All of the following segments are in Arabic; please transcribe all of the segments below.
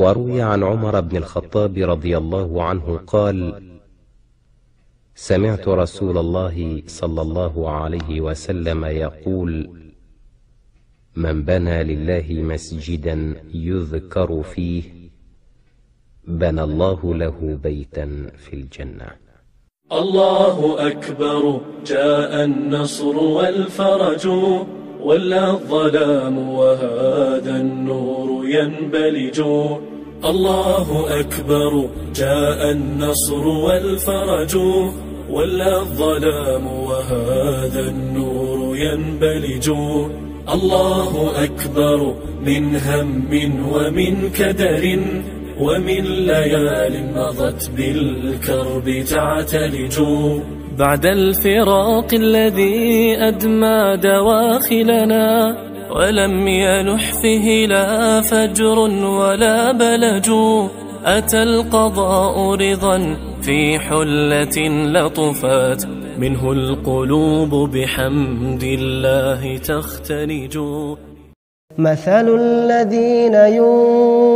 وروي عن عمر بن الخطاب رضي الله عنه قال سمعت رسول الله صلى الله عليه وسلم يقول من بنى لله مسجدا يذكر فيه بنى الله له بيتا في الجنة. الله أكبر جاء النصر والفرج ولا الظلام وهذا النور. ينبلج. الله أكبر جاء النصر والفرج. ولا الظلام وهذا النور ينبلج. الله أكبر من هم ومن كدر. ومن ليال مضت بالكرب تعتلج. بعد الفراق الذي أدمى دواخلنا ولم يلح فيه لا فجر ولا بلج. أتى القضاء رضا في حلة لطفت منه القلوب بحمد الله تختلج. مثل الذين ينفقون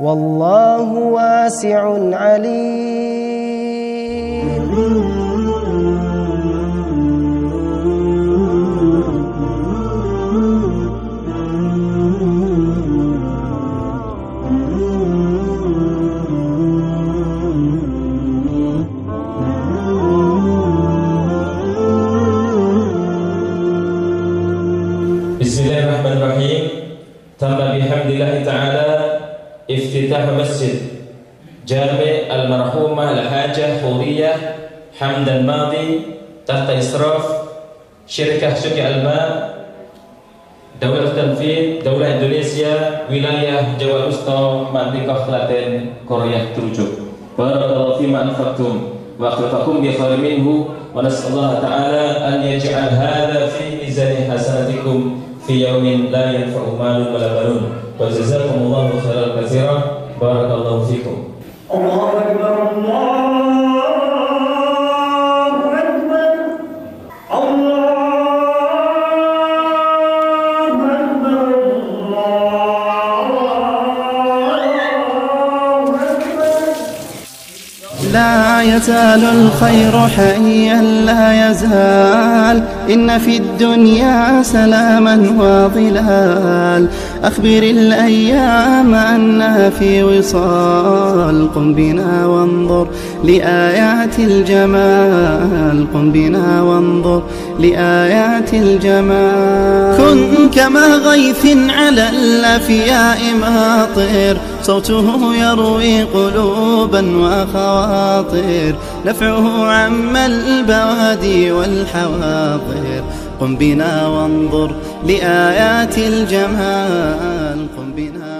والله واسع عليم. بسم الله الرحمن الرحيم تم بحمد الله تعالى Iftitah masjid Jami al-marhumah al-hajah Huriyah Hamdan Madi Tahta Israf Syirkah Syuki Alma Daulah Tanfid Daulah Indonesia Wilayah Jawa Usta Mandikah Klaten Korea Terujuk Barakallahu fima anfaqtum Wa akhlifakum bi khair minhu Wa nas'allah ta'ala An yaj'al hadha fi mizani hasanatikum في يوم لا ينفع مال ولا بنون وجزاكم الله خيرا 事故。لا يزال الخير حيا لا يزال. إن في الدنيا سلاما وظلال أخبر الأيام أنها في وصال. قم بنا وانظر لآيات الجمال. قم بنا وانظر لآيات الجمال. كن كما غيث على الأفياء ماطر. صوته يروي قلوبا وخواطر نفعه عم البوادي والحواضر قم بنا وانظر لآيات الجمال قم بنا